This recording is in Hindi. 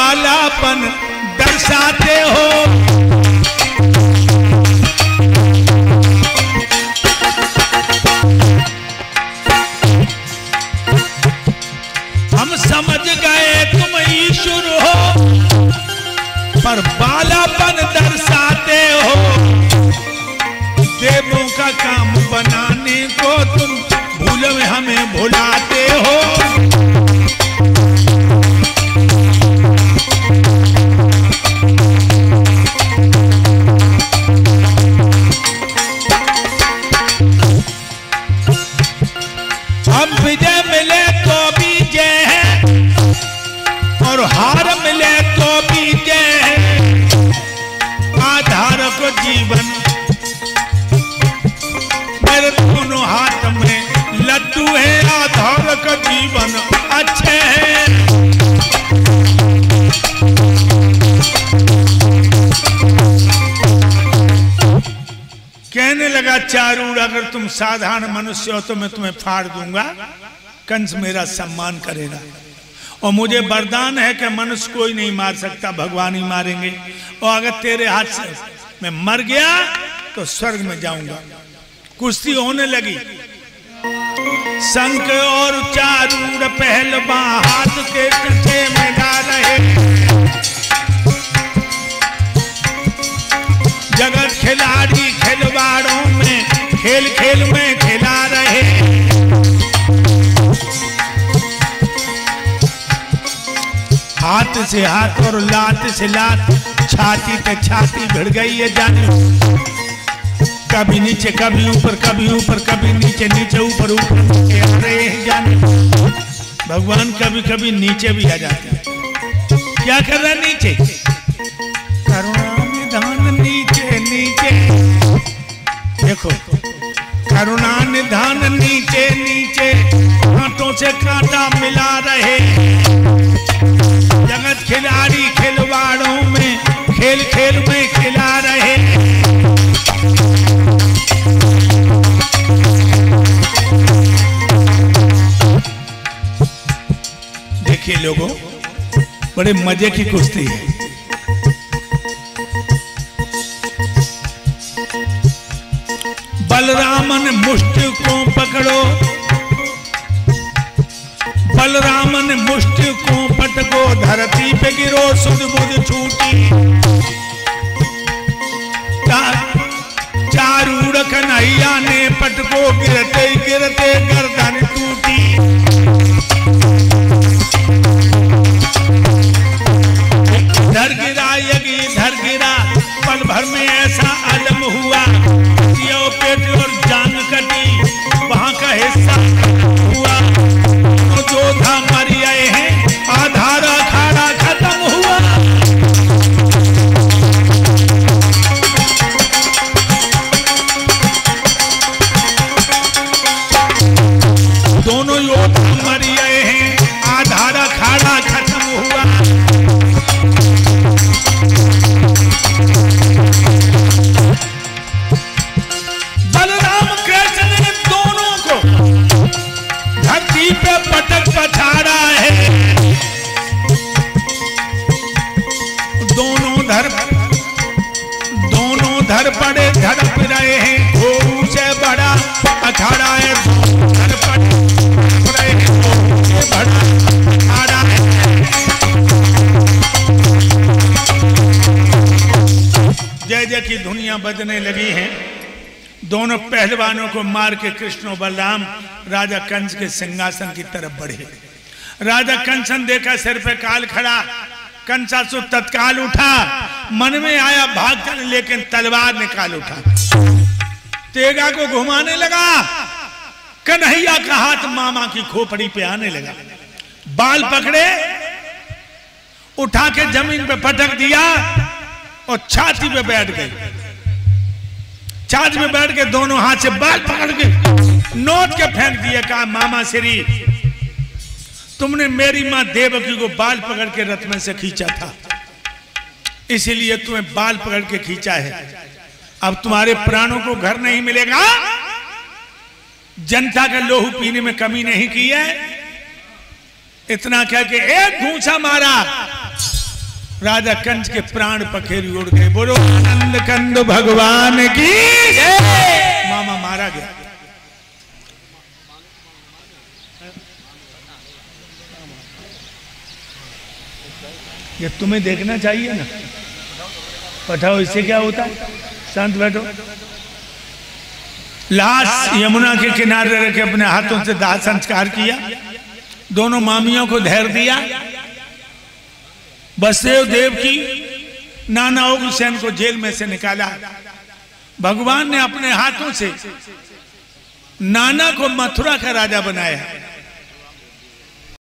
कालापन दर्शाते हो। हम समझ गए तुम ईश्वर हो, पर बालापन दर्शाते हो। देवों का काम बनाने को तुम भूल में हमें भुलाते हो। और हार मिले तो जय। आधार को जीवन। मेरे दोनों हाथ में लड्डू है, आधार का जीवन अच्छे कहने लगा, चारूर, अगर तुम साधारण मनुष्य हो तो मैं तुम्हें फाड़ दूँगा। कंस मेरा सम्मान करेगा। और मुझे वरदान है कि मनुष्य कोई नहीं मार सकता, भगवान ही मारेंगे। और अगर तेरे हाथ से मैं मर गया तो स्वर्ग में जाऊँगा। कुश्ती होने लगी। शंख और चारूर पहलवा हाथ के कंधे में डाल रहे। जगत खिलाड़ी खिलवाड़ों में खेल खेल में खिला से हाथ और लात से लात, छाती पे छाती भिड़ गई है जाने। कभी नीचे, कभी ऊपर कभी ऊपर, कभी नीचे नीचे, ऊपर ऊपर, नीचे आ रहे हैं जाने। भगवान कभी कभी नीचे भी आ जाते हैं। क्या कर रहा है नीचे? करुणा निधान नीचे नीचे। देखो करुणा निधान नीचे नीचे। कांटों से कांटा मिला रहे। जगत खिलाड़ी खिलवाड़ों में, खेल खेल में खिला रहे। देखिए लोगों, बड़े मज़े की कुश्ती है। बलरामन मुष्टि को पकड़ो। बलरामन मुष्टि को पटको धरती पे गिरो सुध बुध छूटी चारूड़ कन्हैया ने पटको गिरते गिरते गर्दन टूटी। धर गिरा यगी धर गिरा पल भर में योद्धा मर गए हैं। आधार अखाड़ा खत्म हुआ। बलराम कृष्ण ने दोनों को धरती पटक है। दोनों धर दोनों धर पड़े धुनिया बजने लगी हैं। दोनों पहलवानों को मार के कृष्ण बलराम, राजा कंस के सिंहासन की तरफ़ बढ़े। राजा कंसन देखा सिर पे काल खड़ा। कंसासु तत्काल उठा। मन में आया भाग चल लेकिन तलवार निकाल उठा। तेगा को घुमाने लगा। कन्हैया का हाथ मामा की खोपड़ी पे आने लगा। बाल पकड़े, उठा के ज़मीन पे पटक दिया और छाती पे बैठ गई। छाती पे बैठ के दोनों हाथ से बाल पकड़ के नोट के फेंक दिया, कहा, मामा श्री, तुमने मेरी माँ देवकी को बाल पकड़ के रथ में से खींचा था। इसीलिए तुम्हें बाल पकड़ के खींचा है। अब तुम्हारे प्राणों को घर नहीं मिलेगा। जनता का लोहू पीने में कमी नहीं की है। इतना कह के एक घूसा मारा। राजा कंस के प्राण पखेरी उड़ गए। बोलो, आनंद कंद भगवान की मामा मारा गया। ये तुम्हें देखना चाहिए ना। पठाओ, इससे क्या होता? है शांत बैठो। लाश यमुना के किनारे रखे अपने हाथों से दाह संस्कार किया। दोनों मामियों को धैर्य दिया। बसदेव देव की नाना उग्रसेन को जेल में से निकाला। भगवान ने अपने हाथों से नाना को मथुरा का राजा बनाया।